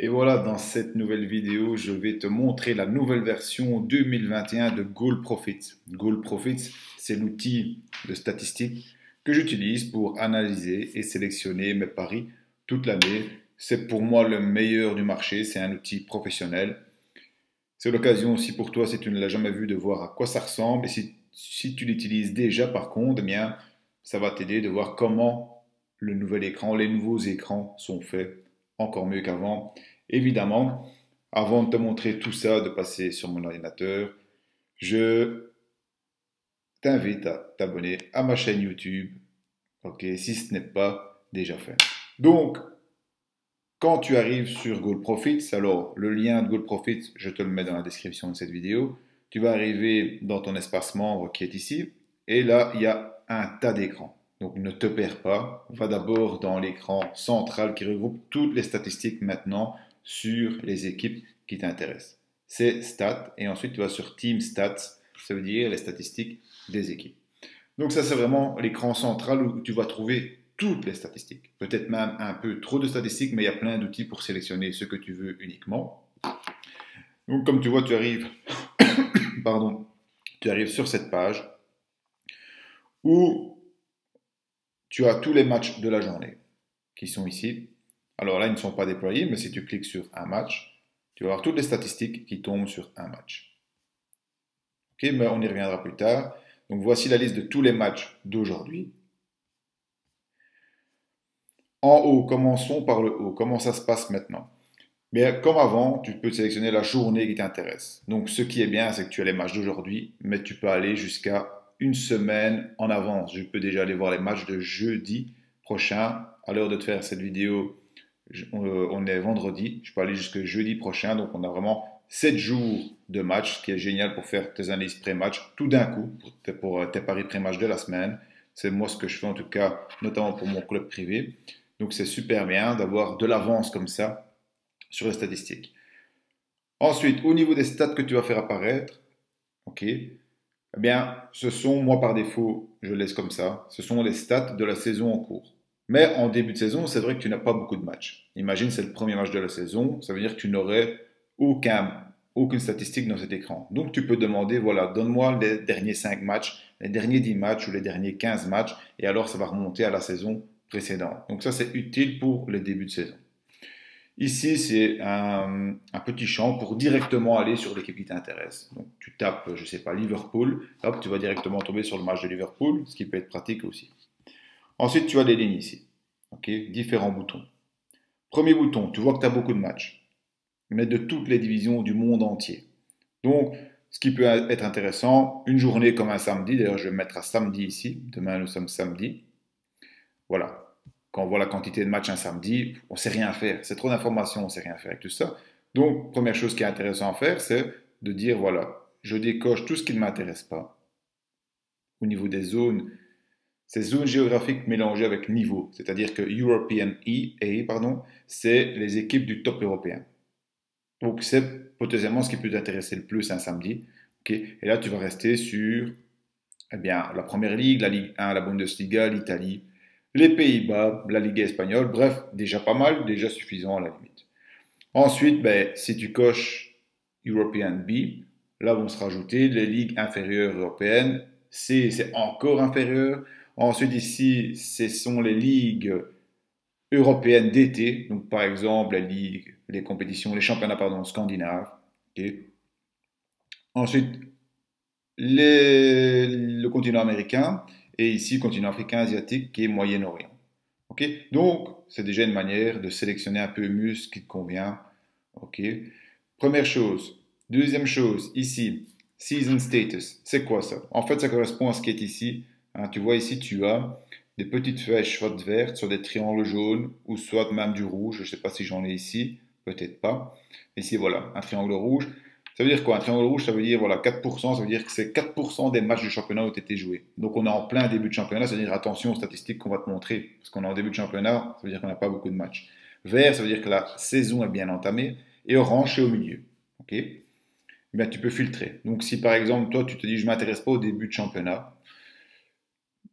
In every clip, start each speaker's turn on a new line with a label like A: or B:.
A: Et voilà, dans cette nouvelle vidéo, je vais te montrer la nouvelle version 2021 de Goal Profits. Goal Profits, c'est l'outil de statistique que j'utilise pour analyser et sélectionner mes paris toute l'année. C'est pour moi le meilleur du marché, c'est un outil professionnel. C'est l'occasion aussi pour toi, si tu ne l'as jamais vu, de voir à quoi ça ressemble. Et si, tu l'utilises déjà par contre, eh bien, ça va t'aider de voir comment le nouvel écran, les nouveaux écrans sont faits encore mieux qu'avant. Évidemment, avant de te montrer tout ça, de passer sur mon ordinateur, je t'invite à t'abonner à ma chaîne YouTube, ok, si ce n'est pas déjà fait. Donc, quand tu arrives sur Gold Profits, alors le lien de Gold Profits, je te le mets dans la description de cette vidéo, tu vas arriver dans ton espace membre qui est ici, et là, il y a un tas d'écrans. Donc ne te perds pas. Va d'abord dans l'écran central qui regroupe toutes les statistiques maintenant sur les équipes qui t'intéressent. C'est Stats et ensuite tu vas sur Team Stats, ça veut dire les statistiques des équipes. Donc ça c'est vraiment l'écran central où tu vas trouver toutes les statistiques. Peut-être même un peu trop de statistiques, mais il y a plein d'outils pour sélectionner ce que tu veux uniquement. Donc comme tu vois, tu arrives, pardon, tu arrives sur cette page où tu as tous les matchs de la journée qui sont ici. Alors là, ils ne sont pas déployés, mais si tu cliques sur un match, tu vas avoir toutes les statistiques qui tombent sur un match. Ok, mais on y reviendra plus tard. Donc voici la liste de tous les matchs d'aujourd'hui. En haut, commençons par le haut. Comment ça se passe maintenant? Mais comme avant, tu peux sélectionner la journée qui t'intéresse. Donc ce qui est bien, c'est que tu as les matchs d'aujourd'hui, mais tu peux aller jusqu'à une semaine en avance. Je peux déjà aller voir les matchs de jeudi prochain. À l'heure de te faire cette vidéo, on est vendredi. Je peux aller jusqu'à jeudi prochain. Donc, on a vraiment 7 jours de match, ce qui est génial pour faire tes analyses pré-match tout d'un coup, pour tes, paris pré-match de la semaine. C'est moi ce que je fais en tout cas, notamment pour mon club privé. Donc, c'est super bien d'avoir de l'avance comme ça sur les statistiques. Ensuite, au niveau des stats que tu vas faire apparaître, ok, eh bien, ce sont, moi par défaut, je laisse comme ça, ce sont les stats de la saison en cours. Mais en début de saison, c'est vrai que tu n'as pas beaucoup de matchs. Imagine, c'est le premier match de la saison, ça veut dire que tu n'aurais aucun, aucune statistique dans cet écran. Donc tu peux demander, voilà, donne-moi les derniers 5 matchs, les derniers 10 matchs ou les derniers 15 matchs, et alors ça va remonter à la saison précédente. Donc ça, c'est utile pour les débuts de saison. Ici, c'est un, petit champ pour directement aller sur l'équipe qui t'intéresse. Donc, tu tapes, je ne sais pas, Liverpool, hop, tu vas directement tomber sur le match de Liverpool, ce qui peut être pratique aussi. Ensuite, tu as des lignes ici. ok Différents boutons. Premier bouton, tu vois que tu as beaucoup de matchs, mais de toutes les divisions du monde entier. Donc, ce qui peut être intéressant, une journée comme un samedi, d'ailleurs je vais mettre à samedi ici, demain nous sommes samedi. Voilà, quand on voit la quantité de matchs un samedi, on ne sait rien faire. C'est trop d'informations, on ne sait rien faire avec tout ça. Donc, première chose qui est intéressante à faire, c'est de dire, voilà, je décoche tout ce qui ne m'intéresse pas. Au niveau des zones, ces zones géographiques mélangées avec niveau, c'est-à-dire que European EA, pardon, c'est les équipes du top européen. Donc, c'est potentiellement ce qui peut t'intéresser le plus un samedi. Et là, tu vas rester sur eh bien, la première ligue, la Ligue 1, la Bundesliga, l'Italie, les Pays-Bas, la Ligue espagnole, bref, déjà pas mal, déjà suffisant à la limite. Ensuite, ben, si tu coches European B, là vont se rajouter les ligues inférieures européennes. C, c'est encore inférieur. Ensuite, ici, ce sont les ligues européennes d'été, donc par exemple les ligues, les compétitions, les championnats pardon, scandinaves. Ensuite, le continent américain et ici continent africain, asiatique est Moyen-Orient. Ok? Donc, c'est déjà une manière de sélectionner un peu mieux ce qui te convient. Ok? Première chose. Deuxième chose, ici, season status. C'est quoi ça? En fait, ça correspond à ce qui est ici. Hein, tu vois ici, tu as des petites flèches soit vertes sur des triangles jaunes ou soit même du rouge. Je ne sais pas si j'en ai ici, peut-être pas. Ici, voilà, un triangle rouge. Ça veut dire quoi? Un triangle rouge, ça veut dire voilà 4%, ça veut dire que c'est 4% des matchs du championnat ont été joués. Donc on est en plein début de championnat, ça veut dire attention aux statistiques qu'on va te montrer, parce qu'on est en début de championnat, ça veut dire qu'on n'a pas beaucoup de matchs. Vert, ça veut dire que la saison est bien entamée, et orange, c'est au milieu. Eh tu peux filtrer. Donc si par exemple, toi, tu te dis je ne m'intéresse pas au début de championnat,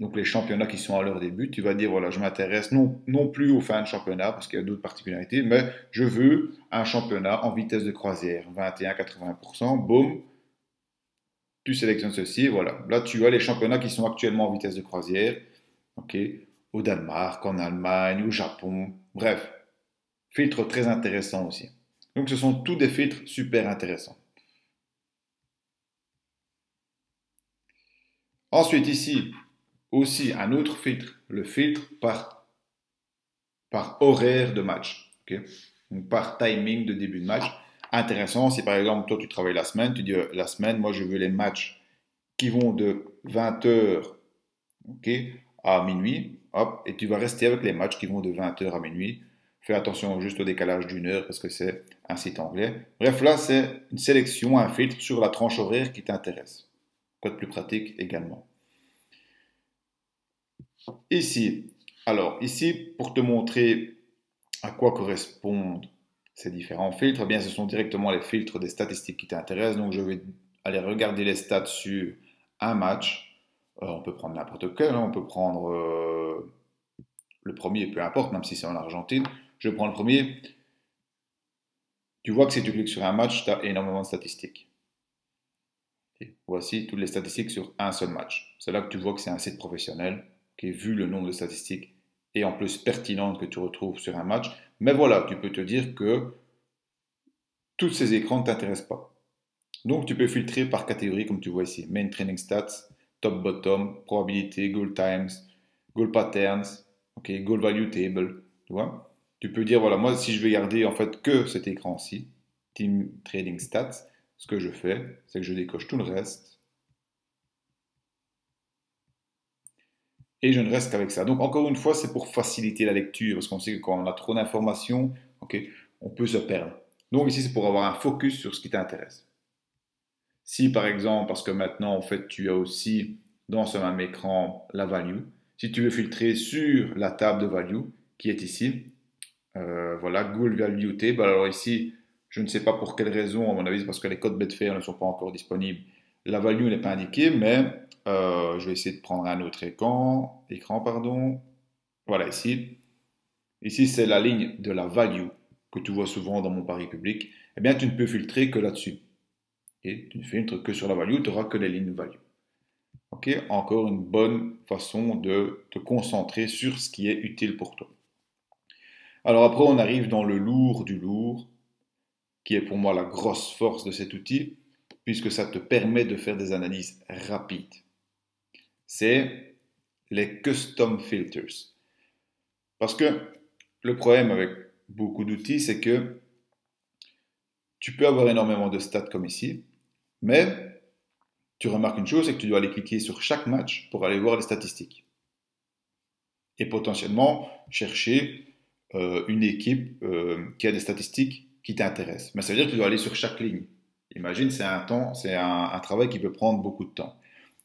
A: donc les championnats qui sont à leur début, tu vas dire, voilà, je m'intéresse non, non plus aux fins de championnat, parce qu'il y a d'autres particularités, mais je veux un championnat en vitesse de croisière, 21-80%, boum, tu sélectionnes ceci, voilà. Là, tu as les championnats qui sont actuellement en vitesse de croisière, ok, au Danemark, en Allemagne, au Japon, bref, filtre très intéressant aussi. Donc ce sont tous des filtres super intéressants. Ensuite, ici, aussi un autre filtre, le filtre par, par horaire de match, Donc, par timing de début de match. Intéressant, si par exemple toi tu travailles la semaine, tu dis euh, la semaine, moi je veux les matchs qui vont de 20h à minuit, hop, et tu vas rester avec les matchs qui vont de 20h à minuit. Fais attention juste au décalage d'une heure parce que c'est un site anglais. Bref, là c'est une sélection, un filtre sur la tranche horaire qui t'intéresse. Quoi de plus pratique également. Ici, alors ici, pour te montrer à quoi correspondent ces différents filtres, eh bien, ce sont directement les filtres des statistiques qui t'intéressent. Donc, je vais aller regarder les stats sur un match. Euh, on peut prendre n'importe lequel, hein. on peut prendre euh, le premier, peu importe, même si c'est en Argentine. Je prends le premier. Tu vois que si tu cliques sur un match, tu as énormément de statistiques. voici toutes les statistiques sur un seul match. C'est là que tu vois que c'est un site professionnel qui est vu le nombre de statistiques et en plus pertinentes que tu retrouves sur un match. Mais voilà, tu peux te dire que tous ces écrans ne t'intéressent pas. Donc tu peux filtrer par catégorie comme tu vois ici. Main Training Stats, Top Bottom, Probabilité, Goal Times, Goal Patterns, ok, Goal Value Table. Tu vois Tu peux dire, voilà, moi si je vais garder en fait que cet écran-ci, Team Trading Stats, ce que je fais, c'est que je décoche tout le reste et je ne reste qu'avec ça. Donc encore une fois, c'est pour faciliter la lecture, parce qu'on sait que quand on a trop d'informations, on peut se perdre. Donc ici, c'est pour avoir un focus sur ce qui t'intéresse. Si par exemple, parce que maintenant, en fait, tu as aussi dans ce même écran la value, si tu veux filtrer sur la table de value qui est ici, euh, voilà, Google Value Table. Alors ici, je ne sais pas pour quelle raison, à mon avis, c'est parce que les codes Betfair ne sont pas encore disponibles. La value n'est pas indiquée, mais euh, je vais essayer de prendre un autre écran. Écran, pardon. Voilà, ici. Ici, c'est la ligne de la value que tu vois souvent dans mon pari public. Eh bien, tu ne peux filtrer que là-dessus. Et tu ne filtres que sur la value, tu n'auras que les lignes value. Ok, encore une bonne façon de te concentrer sur ce qui est utile pour toi. Alors après, on arrive dans le lourd du lourd, qui est pour moi la grosse force de cet outil, puisque ça te permet de faire des analyses rapides c'est les custom filters. Parce que le problème avec beaucoup d'outils, c'est que tu peux avoir énormément de stats comme ici, mais tu remarques une chose, c'est que tu dois aller cliquer sur chaque match pour aller voir les statistiques. Et potentiellement chercher euh, une équipe euh, qui a des statistiques qui t'intéressent. Mais ça veut dire que tu dois aller sur chaque ligne. Imagine, c'est un temps, c'est un travail qui peut prendre beaucoup de temps.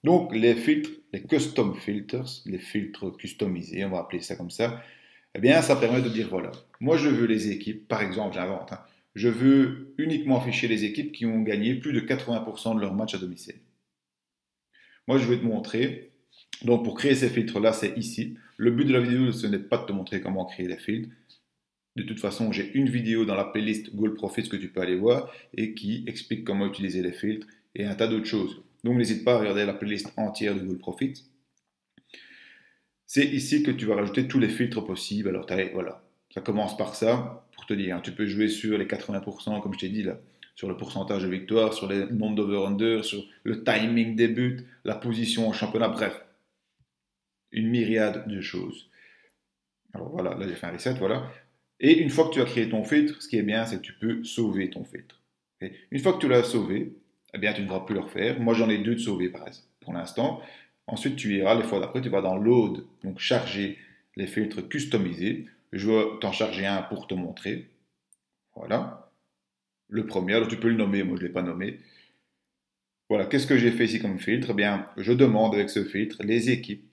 A: Donc les filtres, les custom filters, les filtres customisés, on va appeler ça comme ça, eh bien ça permet de dire voilà, moi je veux les équipes, par exemple j'invente, hein, je veux uniquement afficher les équipes qui ont gagné plus de 80% de leurs matchs à domicile. Moi je vais te montrer, donc pour créer ces filtres-là c'est ici. Le but de la vidéo ce n'est pas de te montrer comment créer les filtres, de toute façon, j'ai une vidéo dans la playlist Goal Profits que tu peux aller voir et qui explique comment utiliser les filtres et un tas d'autres choses. Donc n'hésite pas à regarder la playlist entière de Google Profit. C'est ici que tu vas rajouter tous les filtres possibles. Alors voilà, ça commence par ça, pour te dire, hein. tu peux jouer sur les 80%, comme je t'ai dit là, sur le pourcentage de victoire, sur les nombres d'over-under, sur le timing des buts, la position en championnat, bref, une myriade de choses. Alors voilà, là j'ai fait un reset, voilà. Et une fois que tu as créé ton filtre, ce qui est bien, c'est que tu peux sauver ton filtre. une fois que tu l'as sauvé, eh bien, tu ne devras plus le refaire. Moi, j'en ai deux de sauvés pour l'instant. Ensuite, tu iras, les fois d'après, tu vas dans Load, donc charger les filtres customisés. Je vais t'en charger un pour te montrer. Voilà. Le premier, alors tu peux le nommer, moi je ne l'ai pas nommé. Voilà, qu'est-ce que j'ai fait ici comme filtre? Eh bien, je demande avec ce filtre les équipes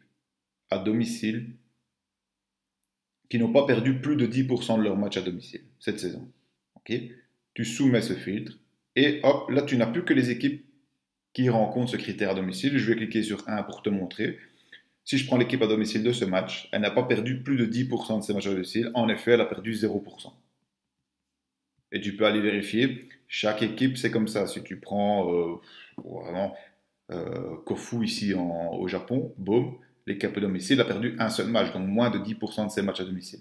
A: à domicile qui n'ont pas perdu plus de 10% de leur match à domicile cette saison. Ok? Tu soumets ce filtre et hop, là, tu n'as plus que les équipes qui rencontrent ce critère à domicile. Je vais cliquer sur 1 pour te montrer. Si je prends l'équipe à domicile de ce match, elle n'a pas perdu plus de 10% de ses matchs à domicile. En effet, elle a perdu 0%. Et tu peux aller vérifier. Chaque équipe, c'est comme ça. Si tu prends euh, vraiment euh, Kofu ici au Japon, boum, l'équipe à domicile a perdu un seul match, donc moins de 10% de ses matchs à domicile.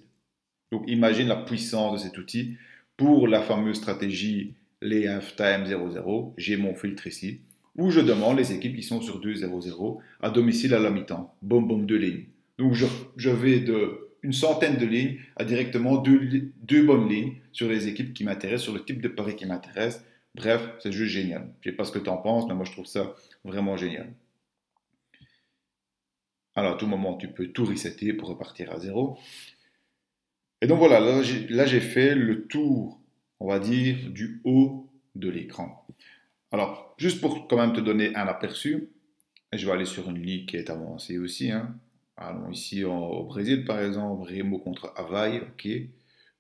A: Donc imagine la puissance de cet outil pour la fameuse stratégie les half-time 0-0. J'ai mon filtre ici où je demande les équipes qui sont sur 2-0-0 à domicile à la mi-temps. Boum, boum, deux lignes. Donc je, vais de une centaine de lignes à directement deux, deux bonnes lignes sur les équipes qui m'intéressent, sur le type de pari qui m'intéresse. Bref, c'est juste génial. Je sais pas ce que tu en penses, mais moi je trouve ça vraiment génial. Alors à tout moment, tu peux tout resetter pour repartir à zéro. Et donc voilà, là j'ai fait le tour, on va dire, du haut de l'écran. Alors, juste pour quand même te donner un aperçu, je vais aller sur une ligue qui est avancée aussi. Hein. Allons ici au Brésil, par exemple, Remo contre Havaï, ok.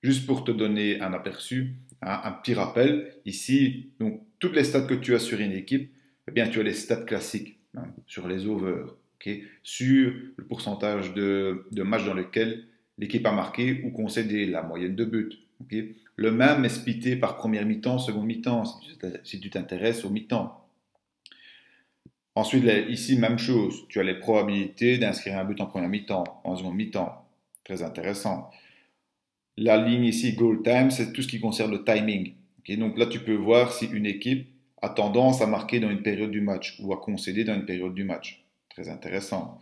A: Juste pour te donner un aperçu, hein, un petit rappel, ici, donc toutes les stats que tu as sur une équipe, eh bien, tu as les stats classiques hein, sur les overs, sur le pourcentage de, matchs dans lesquels l'équipe a marqué ou concédé, la moyenne de buts. Le même est splitté par première mi-temps, seconde mi-temps, si tu t'intéresses au mi-temps. Ensuite, ici, même chose. Tu as les probabilités d'inscrire un but en première mi-temps, en seconde mi-temps. Très intéressant. La ligne ici, goal time, c'est tout ce qui concerne le timing. Donc là, tu peux voir si une équipe a tendance à marquer dans une période du match ou à concéder dans une période du match. Très intéressant.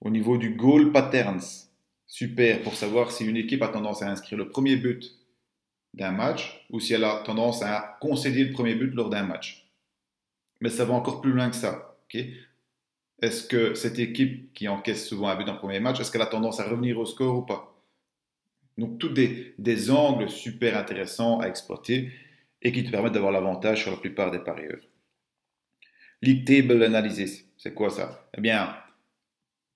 A: Au niveau du goal patterns, super pour savoir si une équipe a tendance à inscrire le premier but d'un match ou si elle a tendance à concéder le premier but lors d'un match. Mais ça va encore plus loin que ça. est-ce que cette équipe qui encaisse souvent un but dans le premier match, est-ce qu'elle a tendance à revenir au score ou pas? Donc, tous des, angles super intéressants à exploiter et qui te permettent d'avoir l'avantage sur la plupart des parieurs. League Table Analysis, c'est quoi ça? Eh bien,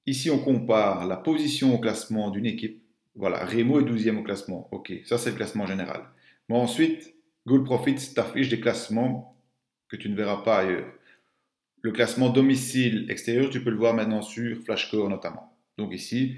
A: ici on compare la position au classement d'une équipe voilà, Remo est 12e au classement. Ok, ça c'est le classement général. Mais ensuite, Goal Profits t'affiche des classements que tu ne verras pas ailleurs. Le classement domicile extérieur, tu peux le voir maintenant sur Flashcore notamment. Donc ici,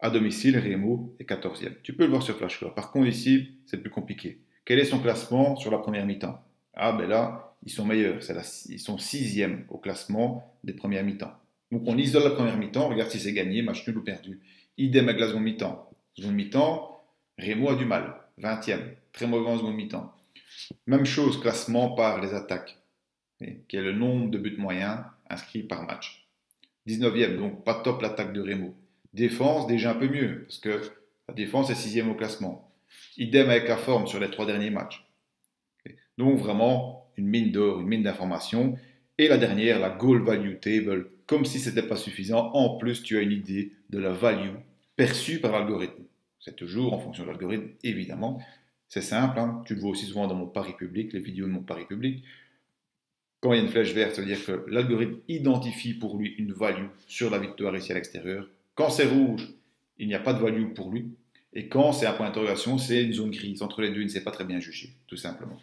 A: à domicile, Remo est 14e. Tu peux le voir sur Flashcore. Par contre, ici, c'est plus compliqué. Quel est son classement sur la première mi-temps? Ah, ben là, ils sont meilleurs. ils sont 6e au classement des premières mi-temps. Donc on isole la première mi-temps, regarde si c'est gagné, match nul ou perdu. Idem avec la seconde mi-temps. Seconde mi-temps, Rémo a du mal. 20e, très mauvais en seconde mi-temps. Même chose, classement par les attaques, qui est le nombre de buts moyens inscrits par match. 19e, donc pas top l'attaque de Rémo. Défense, déjà un peu mieux, parce que la défense est 6e au classement. Idem avec la forme sur les trois derniers matchs. Donc vraiment une mine d'or, une mine d'informations. Et la dernière, la goal value table, comme si ce n'était pas suffisant. En plus, tu as une idée de la value perçue par l'algorithme. C'est toujours en fonction de l'algorithme, évidemment. C'est simple, hein. tu le vois aussi souvent dans mon pari public, les vidéos de mon pari public. Quand il y a une flèche verte, ça veut dire que l'algorithme identifie pour lui une value sur la victoire ici à l'extérieur. Quand c'est rouge, il n'y a pas de value pour lui. Et quand c'est un point d'interrogation, c'est une zone grise. Entre les deux, il ne sait pas très bien juger, tout simplement.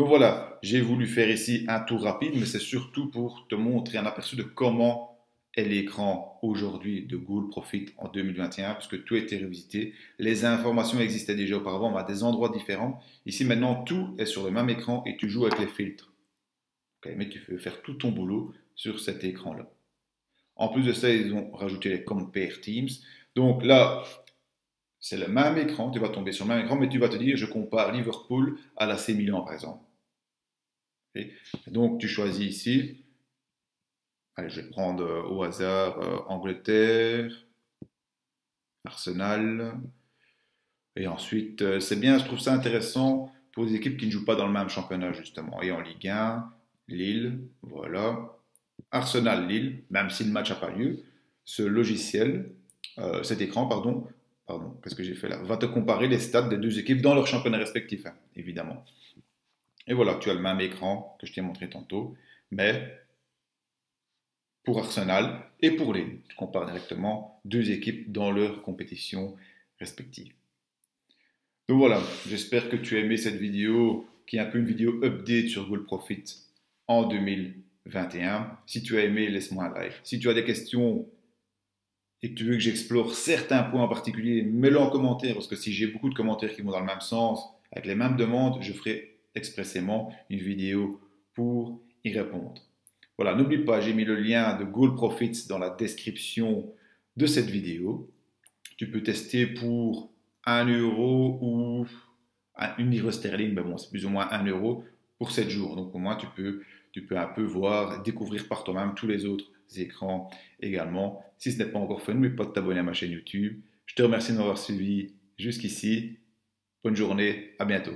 A: Donc voilà, j'ai voulu faire ici un tour rapide, mais c'est surtout pour te montrer un aperçu de comment est l'écran aujourd'hui de Google Profit en 2021, puisque tout a été revisité. Les informations existaient déjà auparavant, mais à des endroits différents. Ici, maintenant, tout est sur le même écran et tu joues avec les filtres. mais tu peux faire tout ton boulot sur cet écran-là. En plus de ça, ils ont rajouté les Compare Teams. Donc là, c'est le même écran, tu vas tomber sur le même écran, mais tu vas te dire, je compare Liverpool à la C Milan, par exemple. Donc, tu choisis ici je vais prendre euh, au hasard euh, Angleterre, Arsenal. Et ensuite, euh, c'est bien, je trouve ça intéressant pour des équipes qui ne jouent pas dans le même championnat, justement. Et en Ligue 1, Lille, voilà. Arsenal, Lille, même si le match n'a pas lieu, ce logiciel, cet écran, pardon, pardon, qu'est-ce que j'ai fait là, va te comparer les stats des deux équipes dans leur championnat respectif, hein, évidemment. Et voilà, tu as le même écran que je t'ai montré tantôt, mais pour Arsenal et pour Lille. Je compare directement deux équipes dans leurs compétitions respectives. Donc voilà, j'espère que tu as aimé cette vidéo qui est un peu une vidéo update sur Goal Profit en 2021. Si tu as aimé, laisse-moi un like. Si tu as des questions et que tu veux que j'explore certains points en particulier, mets-le en commentaire parce que si j'ai beaucoup de commentaires qui vont dans le même sens, avec les mêmes demandes, je ferai expressément une vidéo pour y répondre. Voilà, n'oublie pas, j'ai mis le lien de Goal Profits dans la description de cette vidéo. Tu peux tester pour 1 euro ou une livre sterling, mais bon, c'est plus ou moins 1 euro pour 7 jours. Donc au moins, tu peux, tu peux un peu voir, découvrir par toi-même tous les autres écrans également. Si ce n'est pas encore fait, n'oublie pas de t'abonner à ma chaîne YouTube. Je te remercie de m'avoir suivi jusqu'ici. Bonne journée, à bientôt.